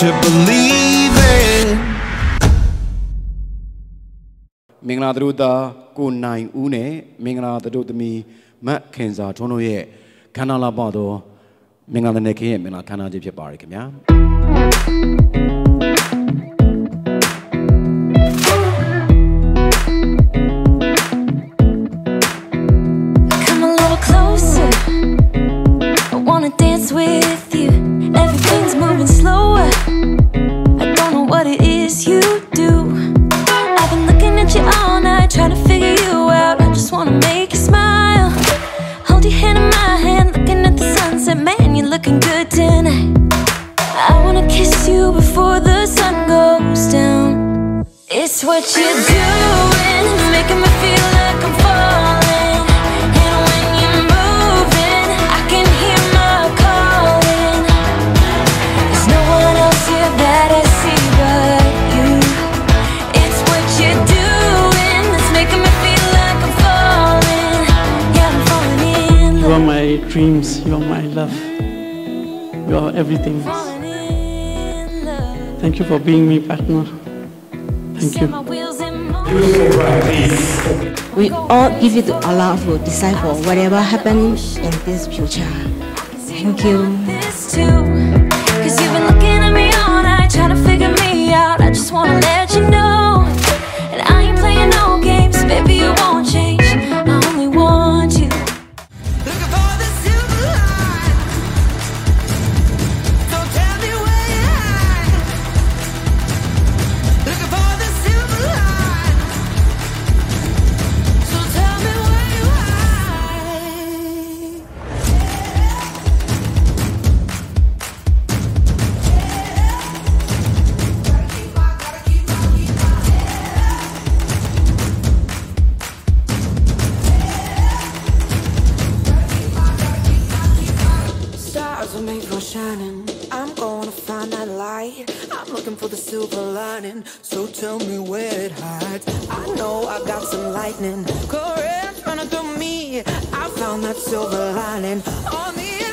to believe in. မင်္ဂလာသတို့သားကိုနိုင်ဦးနဲ့မင်္ဂလာသတို့သမီးမတ်ခင်စာထွန်းတို့ရဲ့ခန္ဓာလာပတော့မင်္ဂလာတဲ့နေ့ခင်းရဲ့မင်္ဂလာခန္ဓာကြီးဖြစ်ပါရခင်ဗျာ Come a little closer. I wanna dance with you. It's what you're doing, making me feel like I'm falling. And when you're moving, I can hear my calling. There's no one else here that I see but you. It's what you're doing, it's making me feel like I'm falling. Yeah, I'm falling in You are my dreams, you are my love, you are everything. Falling in love. Thank you for being my partner. Thank you. We all give it to Allah to decide for whatever happen in this future. Thank you. Shining. I'm gonna find that light. I'm looking for the silver lining. So tell me where it hides. I know I've got some lightning. Currents running through me. I found that silver lining on the